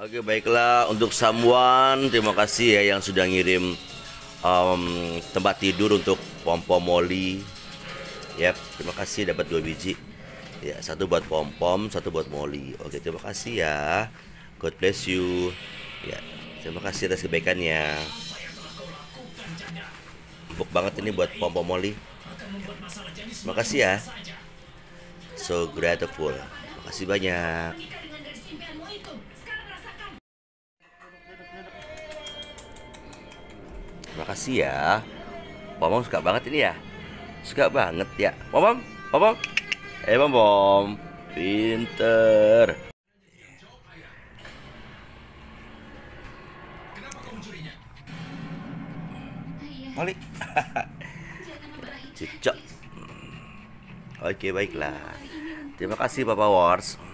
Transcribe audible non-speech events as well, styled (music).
Oke baiklah untuk someone terima kasih ya yang sudah ngirim um, tempat tidur untuk pom pom Molly. Yap, terima kasih dapat dua biji. Ya satu buat pom pom, satu buat Molly. Oke terima kasih ya. God bless you. Ya terima kasih atas kebaikannya. Empuk banget ini buat pom pom Molly. Terima kasih ya. So grateful. Terima kasih banyak. Terima kasih ya. Pomom suka banget ini ya. Suka banget ya. Pomom, Pomom. Eh, Pomom. Pinter. Mali. (laughs) Cicok. Oke, baiklah. Terima kasih Papa Wars.